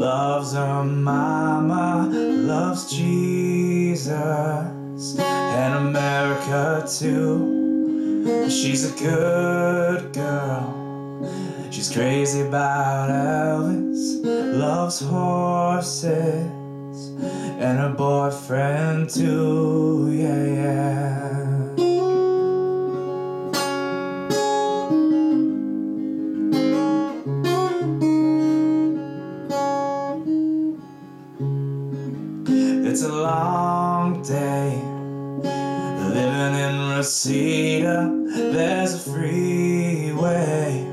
loves her mama, loves Jesus, and America too. She's a good girl. She's crazy about Elvis, loves horses, and her boyfriend too, yeah, yeah. Day living in Reseda. There's a freeway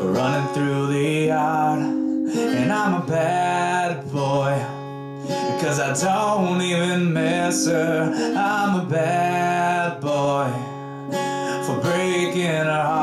running through the yard, and I'm a bad boy because I don't even miss her. I'm a bad boy for breaking her heart,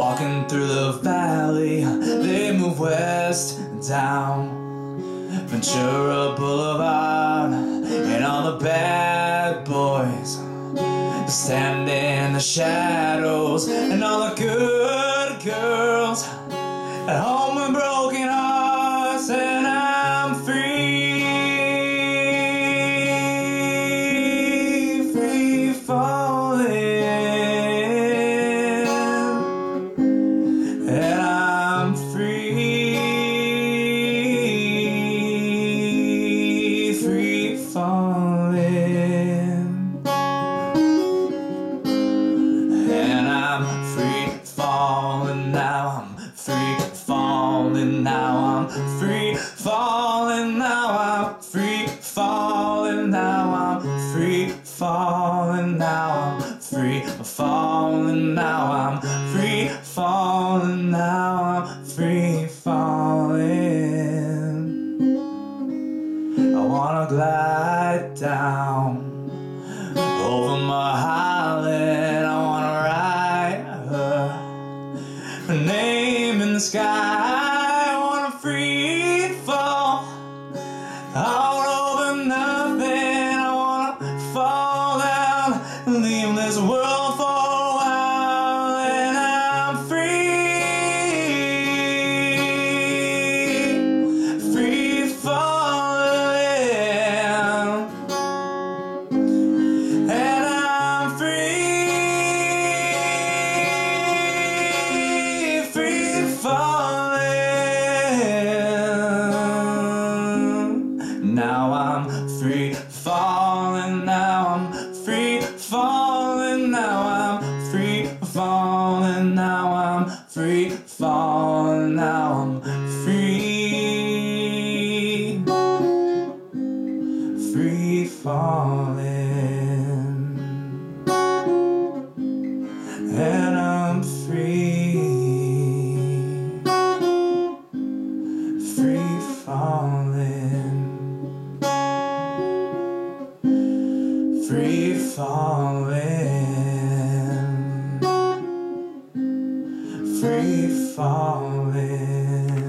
walking through the valley, they move west down. Ventura Boulevard, and all the bad boys. Stand in the shadows, and all the good girls at home free falling now. I'm free falling now. I'm free falling now. I'm free falling. I wanna glide down free, falling. Now I'm free falling. Now I'm free falling.